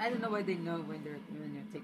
I don't know why they know when they're when you're taking.